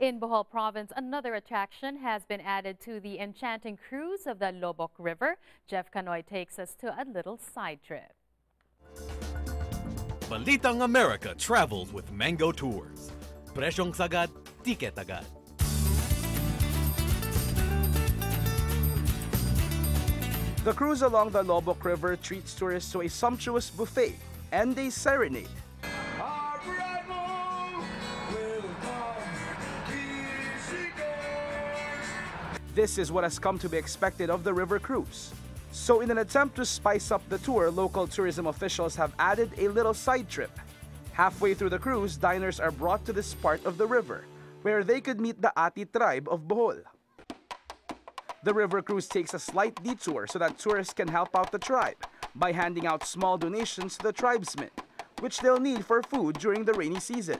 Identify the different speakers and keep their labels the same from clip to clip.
Speaker 1: In Bohol Province, another attraction has been added to the enchanting cruise of the Loboc River. Jeff Canoy takes us to a little side trip.
Speaker 2: Balitang America travels with Mango Tours. Presyong sagad, tiket agad.
Speaker 3: The cruise along the Loboc River treats tourists to a sumptuous buffet and a serenade. This is what has come to be expected of the river cruise. So in an attempt to spice up the tour, local tourism officials have added a little side trip. Halfway through the cruise, diners are brought to this part of the river, where they could meet the Ati tribe of Bohol. The river cruise takes a slight detour so that tourists can help out the tribe by handing out small donations to the tribesmen, which they'll need for food during the rainy season.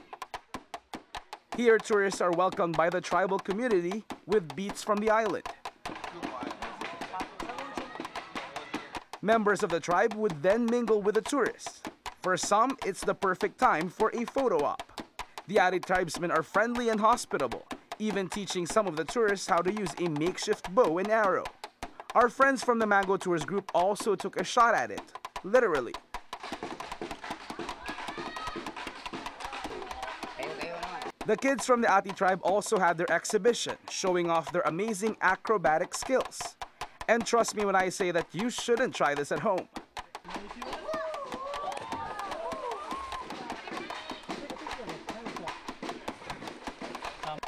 Speaker 3: Here, tourists are welcomed by the tribal community with beats from the island. Members of the tribe would then mingle with the tourists. For some, it's the perfect time for a photo op. The Ati tribesmen are friendly and hospitable, even teaching some of the tourists how to use a makeshift bow and arrow. Our friends from the Mango Tours group also took a shot at it, literally. The kids from the Ati tribe also had their exhibition, showing off their amazing acrobatic skills. And trust me when I say that you shouldn't try this at home.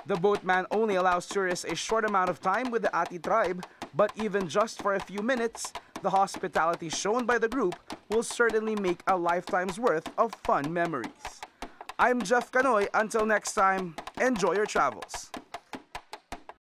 Speaker 3: The boatman only allows tourists a short amount of time with the Ati tribe, but even just for a few minutes, the hospitality shown by the group will certainly make a lifetime's worth of fun memories. I'm Jeff Canoy. Until next time, enjoy your travels.